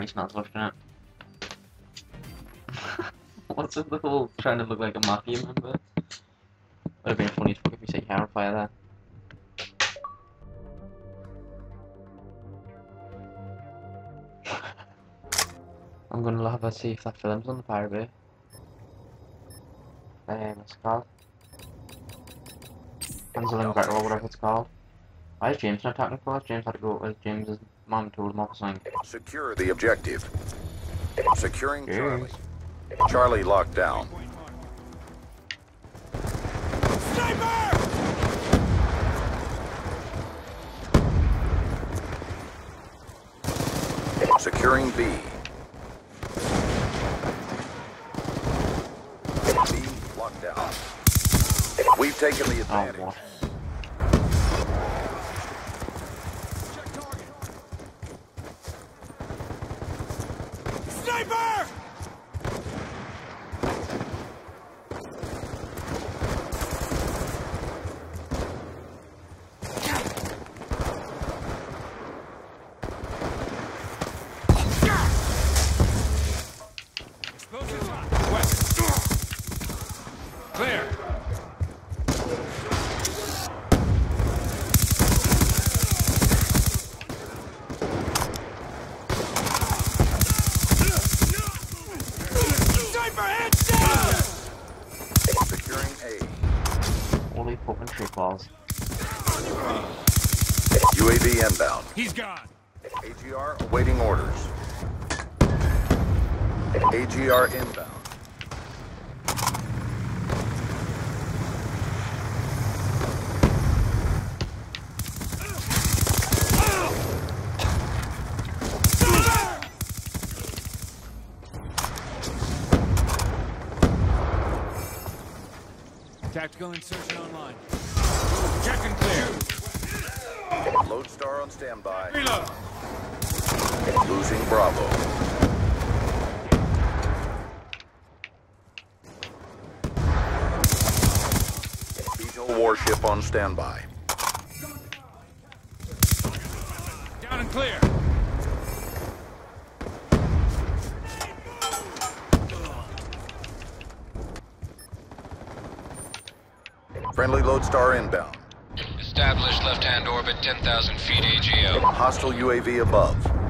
He's not looking at. What's with the whole trying to look like a mafia member? Would have been funny if you say fire there. I'm gonna have a see if that film's on the Pirate Bay. Um, it's called. Hansel and or whatever it's called. Why is James not talking for us? James had to go with James's mom told him off something. Secure the objective. Securing Charlie. James. Charlie locked down. Sniper! Securing B. B locked down. We've taken the Oh, advantage. what? Sniper! Sniper, heads down! Securing A. Only fucking shit balls. UAV inbound. He's gone. AGR awaiting orders. AGR inbound. Tactical insertion online. Check and clear. Lodestar on standby. Reload. Losing Bravo. VTOL warship on standby. Down and clear. Friendly Lodestar inbound. Established left-hand orbit 10,000 feet AGL. Hostile UAV above.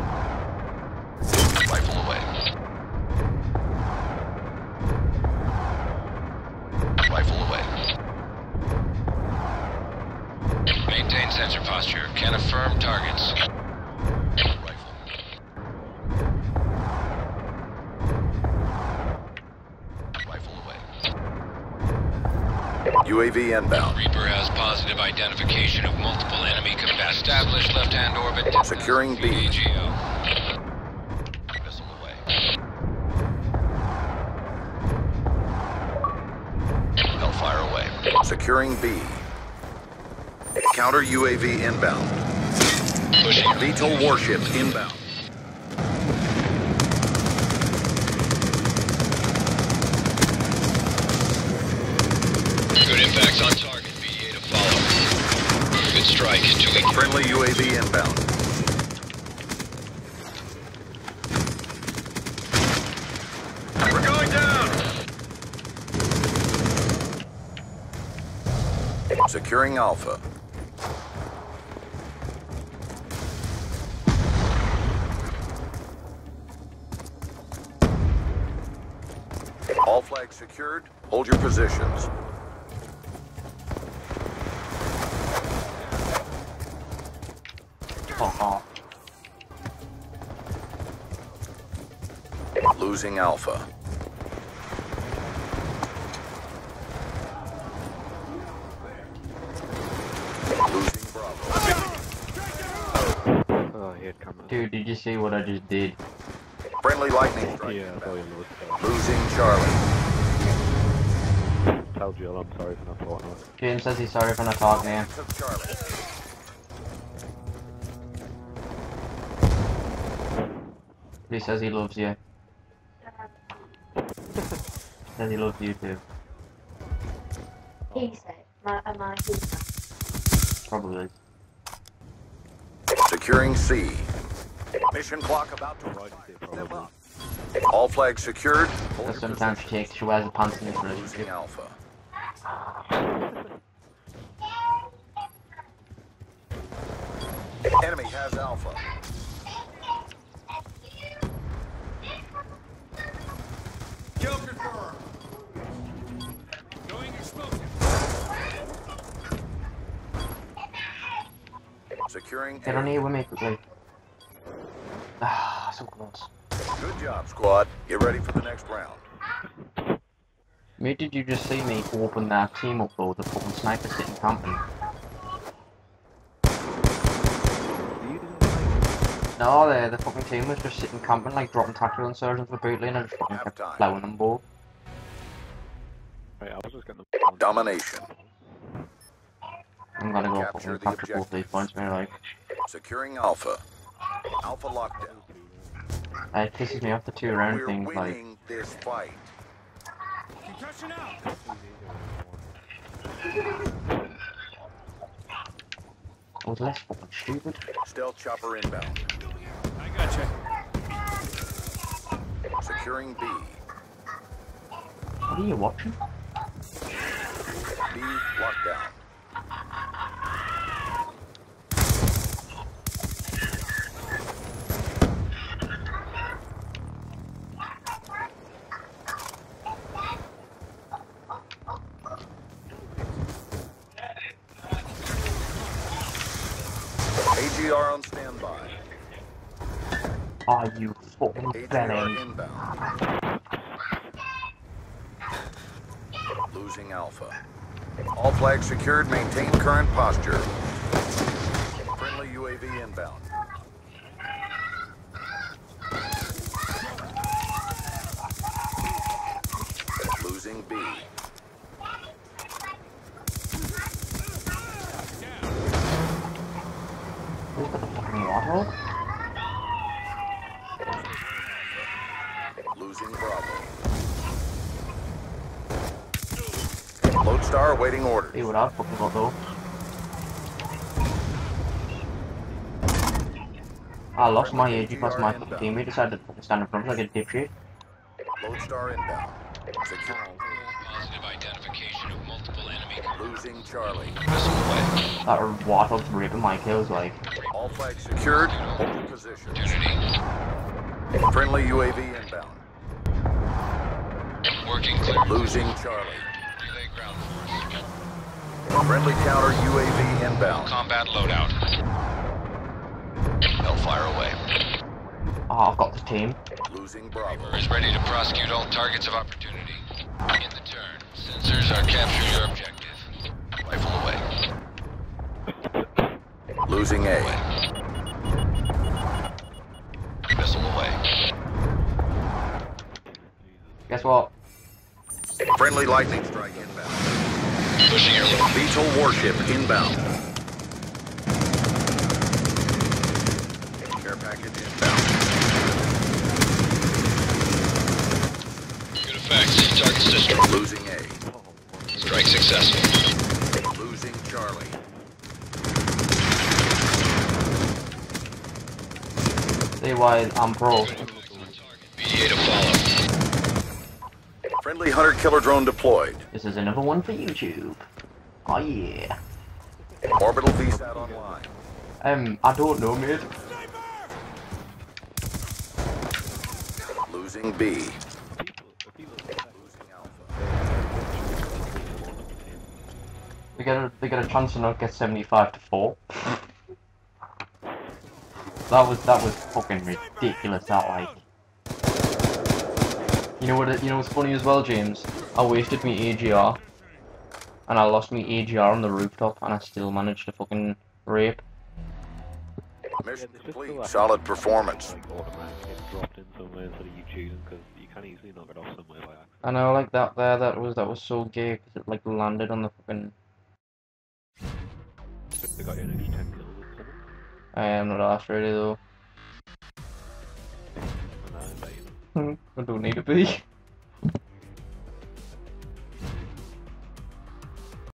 UAV inbound. Reaper has positive identification of multiple enemy capacity. Established left-hand orbit. Securing B. Missile away. Hellfire away. Securing B. Counter UAV inbound. Pushing. Warship inbound. Friendly UAV inbound. We're going down. Securing Alpha. All flags secured. Hold your positions. Losing Alpha. Losing Bravo. Oh, he had come. Dude, did you see what I just did? Friendly lightning strike. Yeah, I thought inbound. you. Losing Charlie. Tell Jill I'm sorry for not talking to her. James says he's sorry for not talking to him. He says he loves you. Says he loves you too. He said, my, uh, my, he. Probably. Securing C. Mission clock about to Right, expire. probably. All flags secured. Hold Because your sometimes she takes, she wears the pants in this Losing relationship. Alpha. Enemy has Alpha. Securing Get on A. here with me quickly. Ah, so close. Good job, squad. Get ready for the next round. Mate, did you just see me open that team up though, the fucking sniper sitting camping? You didn't like No, the, the fucking team was just sitting camping, like dropping tactical insurgents repeatedly and I just fucking kept Halftime. plowing them both. Right, I was just getting them. Domination. I'm gonna go Capture fucking the capture both these objectives. points, mate, like. Securing Alpha. Alpha lockdown. Uh, It pisses me off the two round We're thing, like. winning this fight. Concussion out. I was less fucking stupid. Stealth chopper inbound. I gotcha. Securing B. What are you watching? B locked down. AGR on standby. Are you fucking belling? Losing Alpha. All flags secured. Maintain current posture. Friendly UAV inbound. Losing B. Who's got the fucking warthog? Losing Bravo. Lodestar awaiting orders. See what I've fucking got though. I lost my AG plus my fucking teammate decided to fucking stand in front of like a dipshit. Lodestar inbound. Secure. Positive identification of multiple enemy Losing Charlie. missile away. That warthog's raping my kills like. All flags secured. Hold your position. Friendly UAV inbound. Working clear. Losing Charlie. Relay ground force. Friendly counter UAV inbound. Combat loadout. Hellfire away. Oh, I've got the team. Losing Bravo. Is ready to prosecute all targets of opportunity. In the turn, sensors are capturing your objective. Rifle away. Losing A. Away. Missile away. Guess what? Friendly lightning strike inbound. Pushing your load. VTOL warship inbound. Care package inbound. Good effects. Target's destroyed. Losing A. Strike successful. Losing Charlie. See why I'm pro. Friendly hunter killer drone deployed. This is another one for YouTube. Oh yeah. Orbital VSAT online. Um, I don't know, mate. Losing B. People, if people say that, Losing Alpha. They get a they get a chance to not get 75 to four. that was that was fucking ridiculous. That like. You know what? You know what's funny as well, James? I wasted me AGR, and I lost me AGR on the rooftop, and I still managed to fucking rape. Mission Yeah, it's just complete. Solid performance. like automatically getting dropped in somewhere instead of you choosing because you can easily knock it off somewhere by accident. I know, like that there, that was that was so gay because it like landed on the fucking. They got you an extra 10 kills or something. I am not asked really though. Hmm. don't need to be.